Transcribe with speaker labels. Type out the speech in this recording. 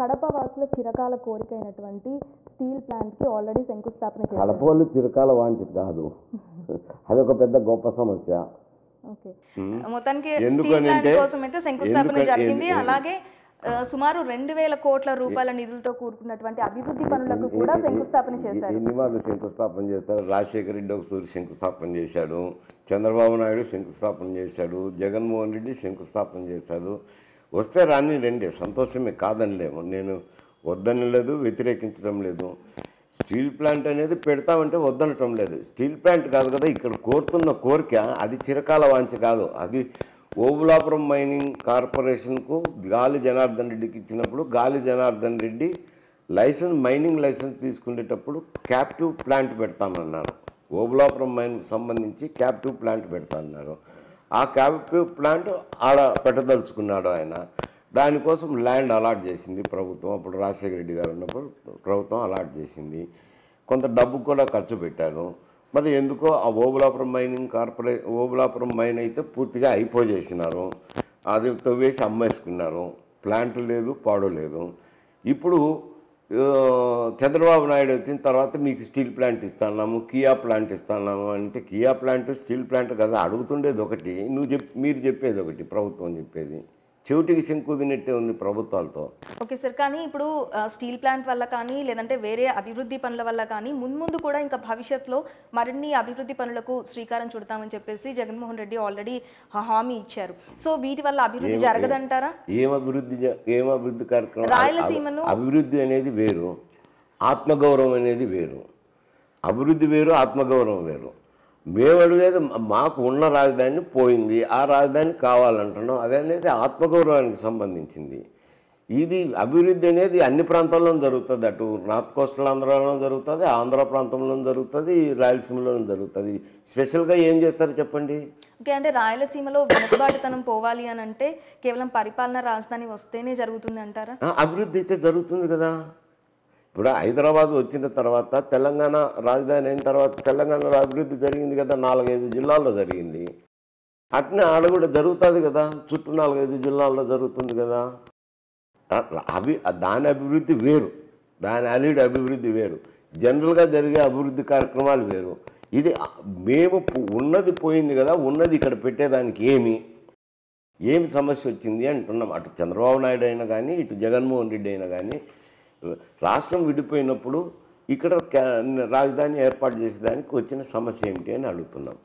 Speaker 1: కడపవాసుల చిరకాల కోరిక అయినటువంటి స్టీల్ ప్లాంట్కి ఆల్రెడీ శంకుస్థాపన చేశారు.
Speaker 2: కడపలు చిరకాల వాంఛిత కాదు. అదొక పెద్ద గొప్ప సమస్య.
Speaker 1: మొత్తానికి స్టీల్ ప్లాంట్ కోసం అయితే శంకుస్థాపన జరిగింది. అలాగే సుమారు రెండు వేల కోట్ల రూపాయల నిధులతో కూడుకున్నటువంటి అభివృద్ధి పనులకు కూడా శంకుస్థాపన చేశారు.
Speaker 2: ఎన్ని మార్లు శంకుస్థాపన చేశారు రాజశేఖర రెడ్డి ఒకసారి శంకుస్థాపన చేశాడు. చంద్రబాబు నాయుడు శంకుస్థాపన చేశాడు. జగన్మోహన్ రెడ్డి శంకుస్థాపన చేశాడు వస్తే రాని రండి సంతోషమే కాదనిలేము నేను వద్దనలేదు వ్యతిరేకించడం లేదు. స్టీల్ ప్లాంట్ అనేది పెడతామంటే వద్దనటం లేదు. స్టీల్ ప్లాంట్ కాదు కదా ఇక్కడ కోరుతున్న కోరిక అది చిరకాల వాంఛ కాదు. అది ఓబులాపురం మైనింగ్ కార్పొరేషన్కు గాలి జనార్దన్ రెడ్డికి ఇచ్చినప్పుడు Gali Janardhan Reddy licence mining licence తీసుకునేటప్పుడు క్యాప్టివ్ ప్లాంట్ పెడతామన్నారు. ఓబులాపురం మైన్కు సంబంధించి క్యాప్టివ్ ప్లాంట్ పెడతామన్నారు. ఆ క్యాప్టివ్ ప్లాంట్ ఆడ పెట్టదలుచుకున్నాడు ఆయన. దానికోసం ల్యాండ్ అలాట్ చేసింది ప్రభుత్వం. అప్పుడు రాజశేఖర రెడ్డి గారు ఉన్నప్పుడు ప్రభుత్వం అలాట్ చేసింది. కొంత డబ్బు కూడా ఖర్చు పెట్టాను. మరి ఎందుకో ఆ ఓబులాపురం మైనింగ్ కార్పొరే ఓబులాపురం మైన్ అయితే పూర్తిగా అయిపోజేసినారు. అది తవ్వేసి అమ్మేసుకున్నారు. ప్లాంట్ లేదు పాడు లేదు. ఇప్పుడు చంద్రబాబు నాయుడు వచ్చిన తర్వాత మీకు స్టీల్ ప్లాంట్ ఇస్తున్నాము కియా ప్లాంట్ ఇస్తున్నాము అంటే కియా ప్లాంట్ స్టీల్ ప్లాంట్ కదా అడుగుతుండేది ఒకటి. నువ్వు చెప్ మీరు చెప్పేది ఒకటి ప్రభుత్వం చెప్పేది. చెవిటికి శంకుదినట్టే ఉంది ప్రభుత్వాలతో.
Speaker 1: ఓకే సార్ కానీ ఇప్పుడు స్టీల్ ప్లాంట్ వల్ల కానీ లేదంటే వేరే అభివృద్ధి పనుల వల్ల కానీ మున్ముందు కూడా ఇంకా భవిష్యత్తులో మరిన్ని అభివృద్ధి పనులకు శ్రీకారం చుడతామని చెప్పేసి జగన్మోహన్ రెడ్డి ఆల్రెడీ హామీ ఇచ్చారు. సో వీటి వల్ల అభివృద్ధి జరగదంటారా?
Speaker 2: ఏం అభివృద్ధి ఏం అభివృద్ధి కార్యక్రమం?
Speaker 1: రాయలసీమను-
Speaker 2: అభి- అభివృద్ధి అనేది వేరు. ఆత్మగౌరవం అనేది వేరు. అభివృద్ధి వేరు ఆత్మగౌరవం వేరు. మేము అడిగేది మాకు ఉన్న రాజధాని పోయింది ఆ రాజధాని కావాలంటున్నాం అదనేది ఆత్మగౌరవానికి సంబంధించింది. ఇది అభివృద్ధి అనేది అన్ని ప్రాంతాల్లో జరుగుతుంది. అటు నార్త్ కోస్టల్ ఆంధ్రాలో జరుగుతుంది ఆంధ్ర ప్రాంతంలో జరుగుతుంది రాయలసీమలోనూ జరుగుతుంది. స్పెషల్గా ఏం చేస్తారు చెప్పండి?
Speaker 1: ఓకే అంటే రాయలసీమలో వెనుకబాటుతనం పోవాలి అని అంటే కేవలం పరిపాలన రాజధాని వస్తేనే జరుగుతుంది అంటారా?
Speaker 2: అభివృద్ధి అయితే జరుగుతుంది కదా. ఇప్పుడు హైదరాబాద్ వచ్చిన తర్వాత తెలంగాణ రాజధాని అయిన తర్వాత తెలంగాణలో అభివృద్ధి జరిగింది కదా నాలుగైదు జిల్లాల్లో జరిగింది. అట్నే ఆడ కూడా జరుగుతుంది కదా చుట్టూ నాలుగైదు జిల్లాల్లో జరుగుతుంది కదా. అభి దాని అభివృద్ధి వేరు దాని అలీడ్ అభివృద్ధి వేరు. జనరల్గా జరిగే అభివృద్ధి కార్యక్రమాలు వేరు. ఇది మేము ఉన్నది పోయింది కదా ఉన్నది ఇక్కడ పెట్టేదానికి ఏమి? ఏమి సమస్య వచ్చింది అంటున్నాం. అటు చంద్రబాబు నాయుడు అయినా కానీ ఇటు జగన్మోహన్ రెడ్డి అయినా కానీ రాష్ట్రం విడిపోయినప్పుడు ఇక్కడ రాజధాని ఏర్పాటు చేసేదానికి వచ్చిన సమస్య ఏమిటి అని అడుగుతున్నాం.